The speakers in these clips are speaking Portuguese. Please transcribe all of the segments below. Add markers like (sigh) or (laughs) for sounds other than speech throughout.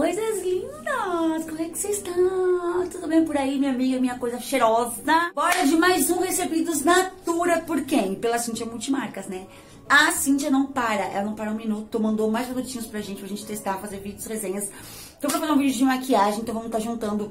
Coisas lindas! Como é que você está? Tudo bem por aí, minha amiga, minha coisa cheirosa? Bora de mais um Recebidos Natura por quem? Pela Cintia Multimarcas, né? A Cintia não para, ela não para um minuto, mandou mais produtinhos pra gente, pra gente testar, fazer vídeos, resenhas. Tô pra fazer um vídeo de maquiagem, então vamos estar tá juntando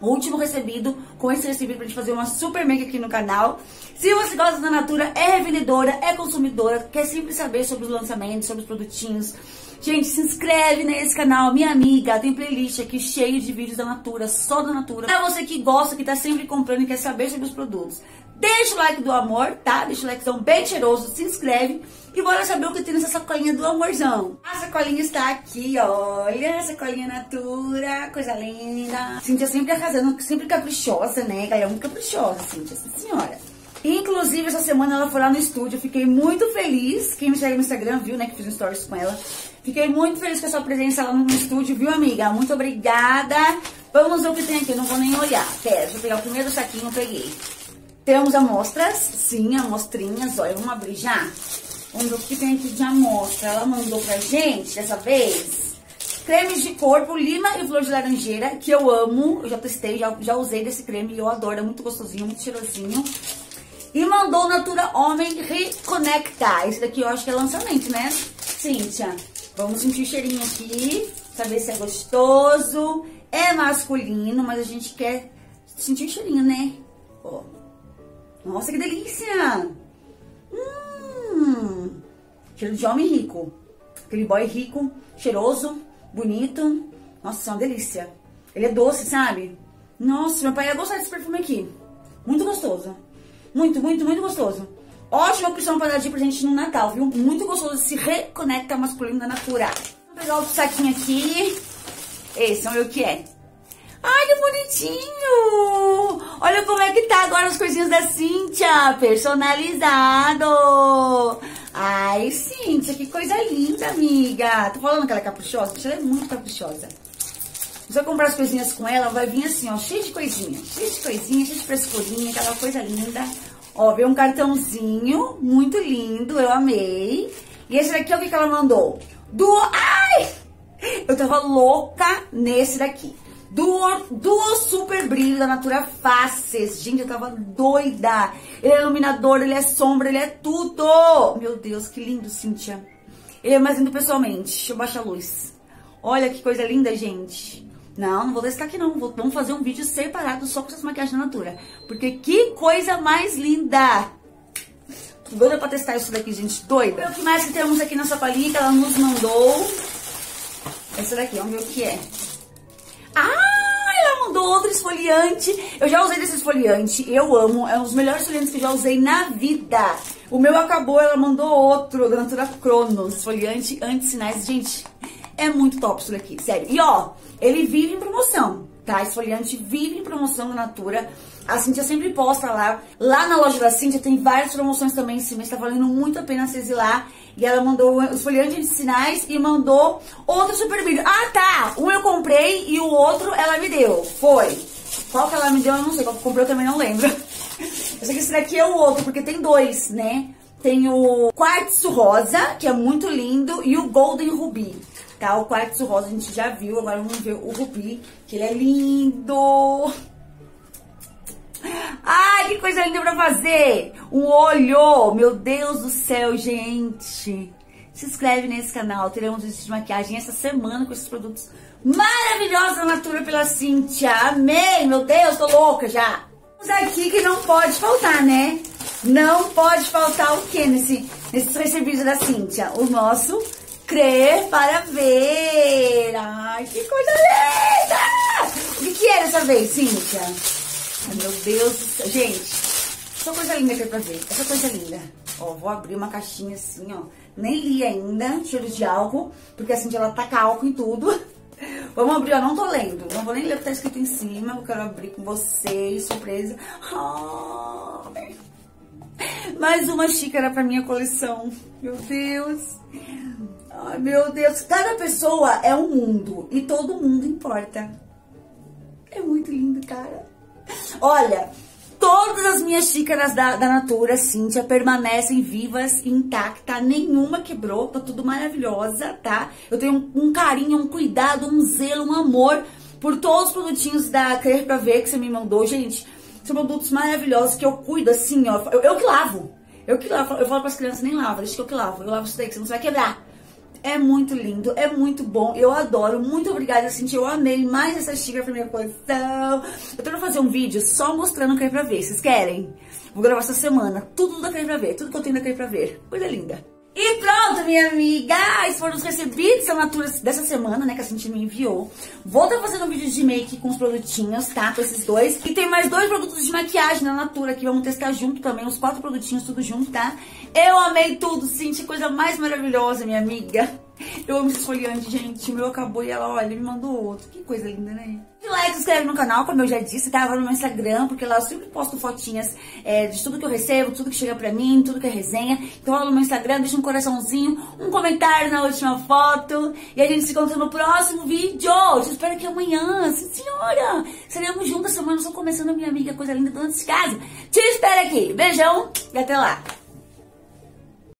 o último recebido com esse recebido pra gente fazer uma super make aqui no canal. Se você gosta da Natura, é revendedora, é consumidora, quer sempre saber sobre os lançamentos, sobre os produtinhos, Gente, se inscreve nesse canal, minha amiga, tem playlist aqui cheio de vídeos da Natura, só da Natura. Pra você que gosta, que tá sempre comprando e quer saber sobre os produtos. Deixa o like do amor, tá? Deixa o likezão bem cheiroso, se inscreve e bora saber o que tem nessa sacolinha do amorzão. A sacolinha está aqui, olha, a sacolinha Natura, coisa linda. Cintia sempre arrasando, sempre caprichosa, né? Ela é muito caprichosa, Cintia, sim senhora. Inclusive, essa semana ela foi lá no estúdio, fiquei muito feliz. Quem me segue no Instagram viu, né, que fiz um stories com ela. Fiquei muito feliz com a sua presença lá no estúdio, viu, amiga? Muito obrigada. Vamos ver o que tem aqui, eu não vou nem olhar. Pera, deixa eu pegar o primeiro saquinho, peguei. Temos amostras, sim, amostrinhas, olha, vamos abrir já. Vamos ver o que tem aqui de amostra. Ela mandou pra gente, dessa vez, cremes de corpo, lima e flor de laranjeira, que eu amo. Eu já testei, já, já usei desse creme e eu adoro, é muito gostosinho, muito cheirosinho. E mandou Natura Homem Reconectar. Esse daqui eu acho que é lançamento, né, Cíntia? Vamos sentir o cheirinho aqui, saber se é gostoso. É masculino, mas a gente quer sentir o cheirinho, né? Ó. Nossa, que delícia! Hum, cheiro de homem rico. Aquele boy rico, cheiroso, bonito. Nossa, é uma delícia. Ele é doce, sabe? Nossa, meu pai ia gostar desse perfume aqui. Muito gostoso. Muito, muito, muito gostoso. Ótima opção para dar de presente no Natal, viu? Muito gostoso, se reconecta masculino da Natura. Vou pegar outro saquinho aqui. Esse, vamos ver o que é. Ai, que bonitinho! Olha como é que tá agora as coisinhas da Cíntia, personalizado! Ai, Cíntia, que coisa linda, amiga! Tô falando que ela é caprichosa? Ela é muito caprichosa. Você comprar as coisinhas com ela, vai vir assim, ó, cheio de coisinha. Cheio de coisinha, cheio de frescurinha, aquela coisa linda. Ó, veio um cartãozinho muito lindo, eu amei. E esse daqui, o que, que ela mandou? Do... Ai! Eu tava louca nesse daqui. Duo, Duo Super Brilho da Natura Faces. Gente, eu tava doida. Ele é iluminador, ele é sombra, ele é tudo. Meu Deus, que lindo, Cíntia. Ele é mais lindo pessoalmente. Deixa eu baixar a luz. Olha que coisa linda, gente. Não, não vou testar aqui não. Vou, vamos fazer um vídeo separado só com essas maquiagens da Natura. Porque que coisa mais linda! Doida pra testar isso daqui, gente. Doida. O que mais que temos aqui na sacolinha que ela nos mandou? Essa daqui, vamos ver o que é. Ah, ela mandou outro esfoliante. Eu já usei desse esfoliante. Eu amo. É um dos melhores esfoliantes que eu já usei na vida. O meu acabou, ela mandou outro da Natura Cronos. Esfoliante anti-sinais. Gente, é muito top isso daqui, sério. E ó, ele vive em promoção, tá? Esfoliante vive em promoção na Natura. A Cintia sempre posta lá. Lá na loja da Cintia tem várias promoções também em cima. Está valendo muito a pena vocês ir lá. E ela mandou esfoliante de sinais e mandou outro super brilho. Ah, tá! Um eu comprei e o outro ela me deu. Foi. Qual que ela me deu, eu não sei. Qual que eu comprei, eu também não lembro. (laughs) Eu sei que esse daqui é o outro, porque tem dois, né? Tem o quartzo rosa, que é muito lindo, e o golden ruby tá? O quartzo rosa a gente já viu, agora vamos ver o rubi, que ele é lindo. Ai, que coisa linda pra fazer! Um olho! Meu Deus do céu, gente! Se inscreve nesse canal, teremos vídeos de maquiagem essa semana com esses produtos maravilhosos da Natura pela Cintia. Amei! Meu Deus, tô louca já! Vamos aqui que não pode faltar, né? Não pode faltar o que nesse, nesses recebidos da Cintia? O nosso crer para ver. Ai, que coisa linda! O que, que é dessa vez, Cíntia? Ai, meu Deus do céu. Gente, só coisa linda que é pra ver. Essa coisa linda. Ó, vou abrir uma caixinha assim, ó. Nem li ainda, cheiro de álcool, porque a Cíntia, ela taca álcool em tudo. (laughs) Vamos abrir, ó, não tô lendo. Não vou nem ler o que tá escrito em cima. Eu quero abrir com vocês, surpresa. Ai. Mais uma xícara pra minha coleção. Meu Deus. Ai, meu Deus. Cada pessoa é um mundo e todo mundo importa. É muito lindo, cara. Olha, Todas as minhas xícaras da, da Natura, Cíntia, permanecem vivas, intacta, nenhuma quebrou, tá tudo maravilhosa, tá? Eu tenho um, um carinho, um cuidado, um zelo, um amor por todos os produtinhos da Crer Pra Ver que você me mandou, gente. São produtos maravilhosos que eu cuido assim, ó. Eu, eu que lavo. Eu que lavo. Eu falo pras crianças, nem lava, deixa que eu que lavo. Eu lavo isso daí que você não vai quebrar. É muito lindo, é muito bom, eu adoro. Muito obrigada, Cintia. Eu amei mais essa xícara pra minha coleção. Eu tô pra fazer um vídeo só mostrando o que é pra ver. Vocês querem? Vou gravar essa semana. Tudo da Creme pra ver, tudo que eu tenho da pra ver. Coisa linda. E pronto, minha amiga! Esses foram os recebidos Natura dessa semana, né, que a Cintia me enviou. Vou estar fazendo um vídeo de make com os produtinhos, tá? Com esses dois. E tem mais dois produtos de maquiagem da Natura que vamos testar junto também, os quatro produtinhos, tudo junto, tá? Eu amei tudo, Cintia, coisa mais maravilhosa, minha amiga. Eu amo esse esfoliante, gente. O meu acabou e ela, olha, me mandou outro. Que coisa linda, né? Like, se inscreve no canal, como eu já disse, tá? Vai no meu Instagram, porque lá eu sempre posto fotinhas é, de tudo que eu recebo, tudo que chega pra mim, tudo que é resenha. Então lá no meu Instagram, deixa um coraçãozinho, um comentário na última foto. E a gente se encontra no próximo vídeo. Eu te espero aqui amanhã, sim senhora. Seremos juntas, semana só começando, minha amiga, coisa linda, dona de casa. Te espero aqui. Beijão e até lá.